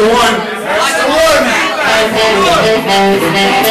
the one. That's the one.